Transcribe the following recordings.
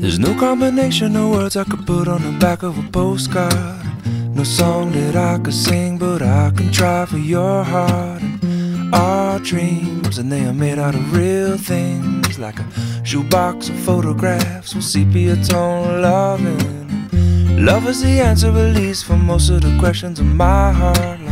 There's no combination of words I could put on the back of a postcard. No song that I could sing, but I can try for your heart. And our dreams, and they are made out of real things, like a shoebox of photographs with sepia tone loving. Love is the answer, at least, for most of the questions in my heart.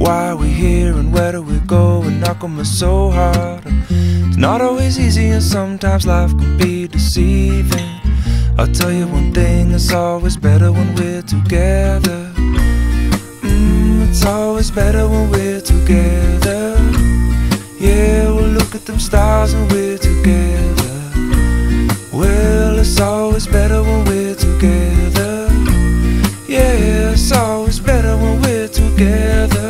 Why are we here and where do we go? And knock on me so hard. It's not always easy, and sometimes life can be deceiving. I'll tell you one thing, it's always better when we're together. Mm, it's always better when we're together. Yeah, we'll look at them stars and we're together. Well, it's always better when we're together. Yeah, it's always better when we're together.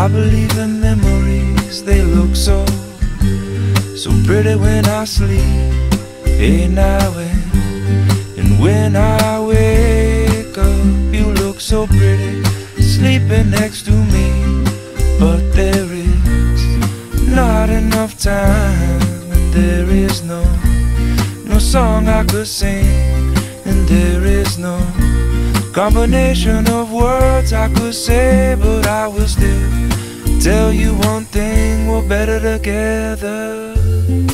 I believe in memories, they look so, so pretty when I sleep. Hey, now and, when I wake up, you look so pretty, sleeping next to me. But there is not enough time, and there is no, no song I could sing, and there is no combination of words I could say, but I will still tell you one thing: we're better together.